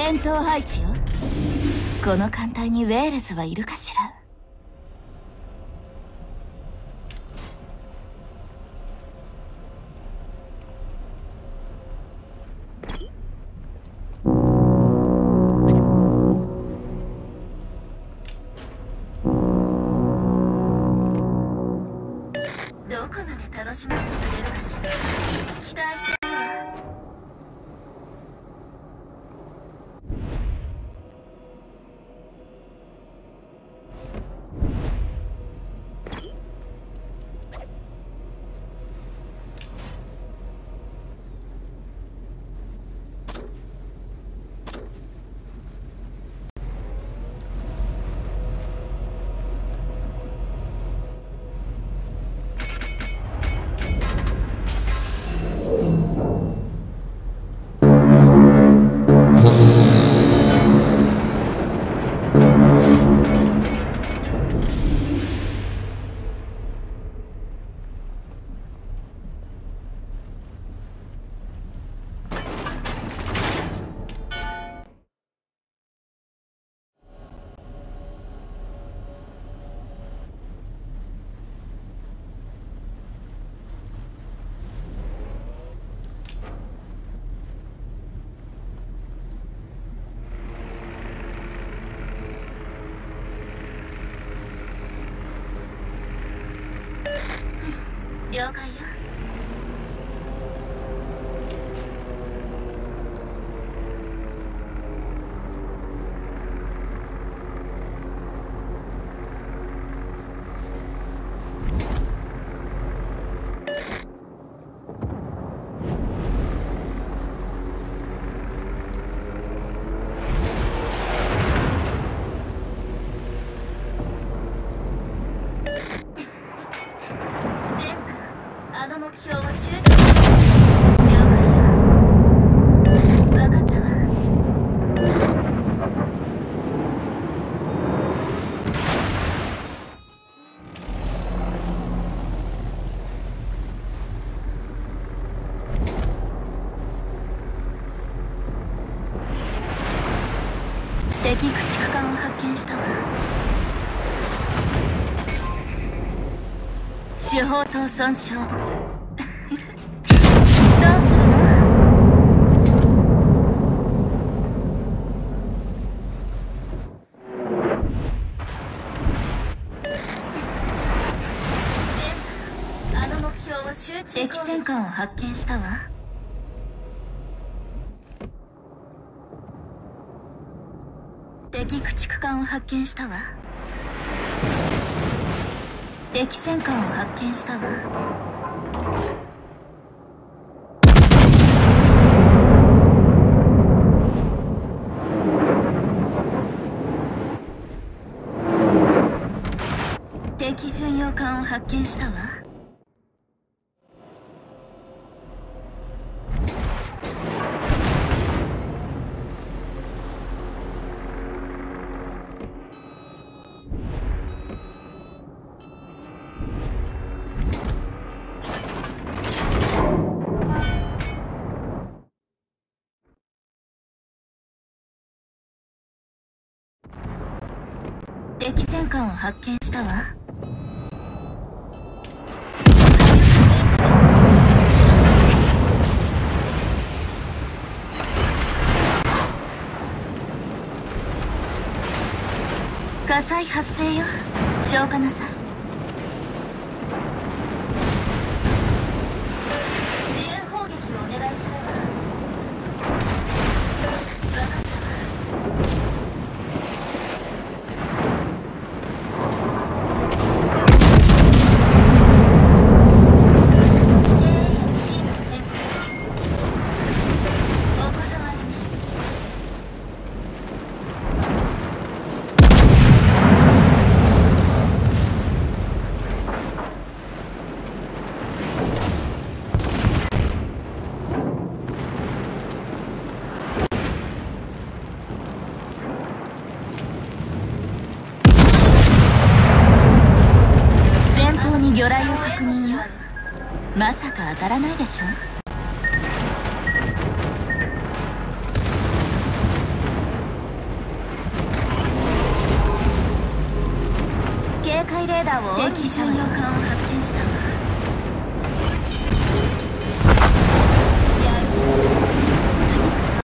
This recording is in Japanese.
戦闘配置よ。この艦隊にウェールズはいるかしら。了解よ。標を集中了解よ分かったわ敵駆逐艦を発見したわ。手法刀損傷。敵戦艦を発見したわ。敵駆逐艦を発見したわ。敵戦艦を発見したわ。敵巡洋艦を発見したわ。敵戦艦を発見したわ。火災発生よ。消火なさい。まさか当たらないでしょ？警戒レーダーを敵巡洋艦を発見したわ。